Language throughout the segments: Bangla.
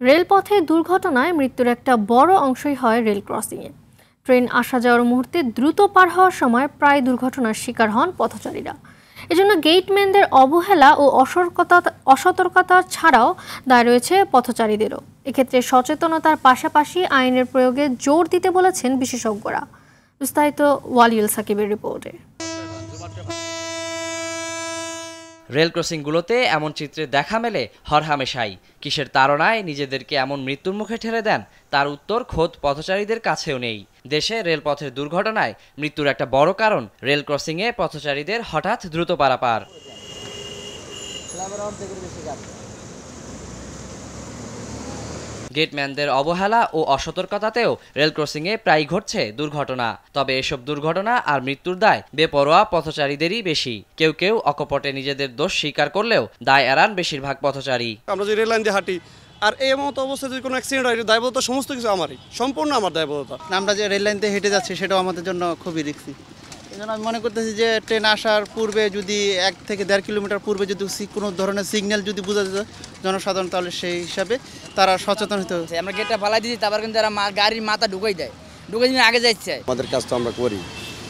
রেলপথে দুর্ঘটনায় মৃত্যুর একটা বড় অংশই হয় রেল ক্রসিংয়ে ট্রেন আসা যাওয়ার মুহূর্তে দ্রুত পার হওয়ার সময় প্রায় দুর্ঘটনার শিকার হন পথচারীরা। এজন্য গেটম্যানদের অবহেলা ও অসতর্কতা অসতর্কতা ছাড়াও দায় রয়েছে পথচারীদেরও। এক্ষেত্রে সচেতনতার পাশাপাশি আইনের প্রয়োগে জোর দিতে বলেছেন বিশেষজ্ঞরা। বিস্তারিত ওয়ালিউল সাকিবের রিপোর্টে। রেল ক্রসিংগুলোতে এমন চিত্রে দেখা মেলে হরহামেশাই কিসের তাড়নায় নিজেদেরকে এমন মৃত্যুর মুখে ঠেলে দেন, তার উত্তর খোদ পথচারীদের কাছেও নেই। দেশে রেলপথের দুর্ঘটনায় মৃত্যুর একটা বড় কারণ রেল ক্রসিংয়ে পথচারীদের হঠাৎ দ্রুত পারাপার। গেটম্যানদের অবহেলা ও অসতর্কতাতেও রেল ক্রসিংয়ে প্রায় ঘটছে দুর্ঘটনা। তবে এসব দুর্ঘটনা আর মৃত্যুর দায় বেপরোয়া পথচারীদেরই বেশি। কেউ কেউ অকপটে নিজেদের দোষ স্বীকার করলেও দায় এড়ান বেশিরভাগ পথচারী। আমরা যদি রেল লাইন দিয়ে হাঁটি আর এই মতো অবস্থায় যদি কোনো অ্যাক্সিডেন্ট হয় দায়বদ্ধতা সমস্ত কিছু আমারই। সম্পূর্ণ আমার দায়বদ্ধতা। আমরা যে রেল লাইন দিয়ে হেঁটে যাচ্ছি সেটাও আমাদের জন্য খুবই রিক্সি এই আমি মনে করতেছি যে ট্রেন আসার পূর্বে যদি এক থেকে দেড় কিলোমিটার পূর্বে যদি কোনো ধরনের সিগন্যাল যদি বোঝা যেত জনসাধারণ তাহলে সেই হিসাবে তারা সচেতন হতে হবে আছে। আমরা গেটটা ফালাই দিচ্ছি তারপর কিন্তু তারা মা- গাড়ির মাথা ঢুকাই দেয়। ঢুকাই দিয়ে আগে যাচ্ছে আমাদের কাজ তো আমরা করি।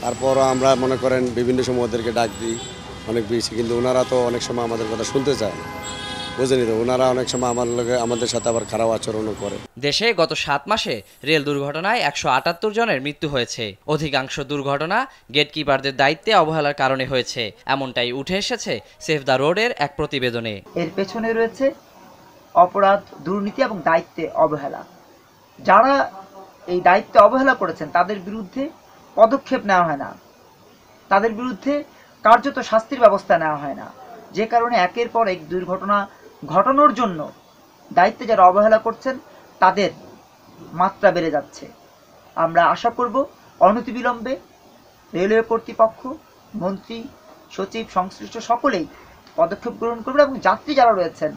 তারপরও আমরা মনে করেন বিভিন্ন সময় ওদেরকে ডাক দিই। অনেক বেশি কিন্তু ওনারা তো অনেক সময় আমাদের কথা শুনতে চায় না। বুঝেনি তো ওনারা অনেক সময় আমার লগে আমাদের সাথে আবার খারাপ আচরণও করে। দেশে গত সাত মাসে রেল দুর্ঘটনায় একশো আটাত্তর জনের মৃত্যু হয়েছে। অধিকাংশ দুর্ঘটনা গেটকিপারদের দায়িত্বে অবহেলার কারণে হয়েছে। এমনটাই উঠে এসেছে সেফ দ্য রোডের এক প্রতিবেদনে। এর পেছনে রয়েছে অপরাধ দুর্নীতি এবং দায়িত্বে অবহেলা। যারা এই দায়িত্বে অবহেলা করেছেন তাদের বিরুদ্ধে পদক্ষেপ নেওয়া হয় না। তাদের বিরুদ্ধে কার্যত শাস্তির ব্যবস্থা নেওয়া হয় না। যে কারণে একের পর এক দুর্ঘটনা ঘটানোর জন্য দায়িত্বে যারা অবহেলা করছেন, তাদের মাত্রা বেড়ে যাচ্ছে। আমরা আশা করব অনতিবিলম্বে রেলওয়ে কর্তৃপক্ষ, মন্ত্রী, সচিব, সংশ্লিষ্ট সকলেই পদক্ষেপ গ্রহণ করবেন এবং যাত্রী যারা রয়েছেন,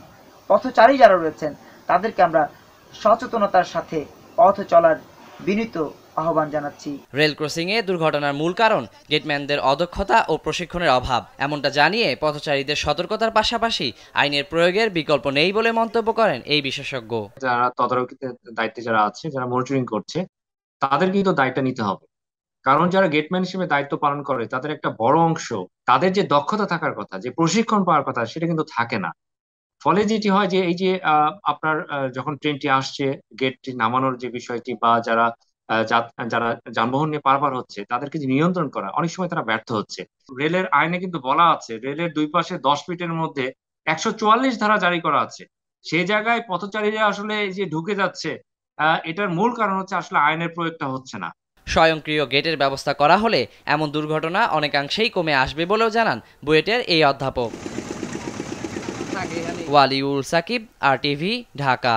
পথচারী যারা রয়েছেন, তাদেরকে আমরা সচেতনতার সাথে পথ চলার বিনীত আহ্বান জানাচ্ছি। রেল ক্রসিংয়ে দুর্ঘটনার মূল কারণ গেটম্যানদের অদক্ষতা ও প্রশিক্ষণের অভাব। এমনটা জানিয়ে পথচারীদের সতর্কতার পাশাপাশি আইনের প্রয়োগের বিকল্প নেই বলে মন্তব্য করেন এই বিশেষজ্ঞ। যারা তদারকিতে দায়িত্বে যারা আছে যারা মনিটরিং করছে তাদের কিন্তু দায়িত্ব নিতে হবে। কারণ যারা গেটম্যান হিসেবে দায়িত্ব পালন করে তাদের একটা বড় অংশ তাদের যে দক্ষতা থাকার কথা যে প্রশিক্ষণ পাওয়ার কথা সেটা কিন্তু থাকে না। ফলে যেটি হয় যে এই যে আহ, আপনার আহ, যখন ট্রেনটি আসছে গেটটি নামানোর যে বিষয়টি বা যারা যারা যানবাহন নিয়ে পারাপার হচ্ছে তাদেরকে যে নিয়ন্ত্রণ করা অনেক সময় তারা ব্যর্থ হচ্ছে। রেলের আইনে কিন্তু বলা আছে রেলের দুই পাশে দশ ফিটের মধ্যে একশো চুয়াল্লিশ ধারা জারি করা আছে। সেই জায়গায় পথচারীরা আসলে যে ঢুকে যাচ্ছে আহ, এটার মূল কারণ হচ্ছে আসলে আইনের প্রয়োগটা হচ্ছে না। স্বয়ংক্রিয় গেটের ব্যবস্থা করা হলে এমন দুর্ঘটনা অনেকাংশেই কমে আসবে বলেও জানান বুয়েটের এই অধ্যাপক। Waliul Sakib R TV Dhaka.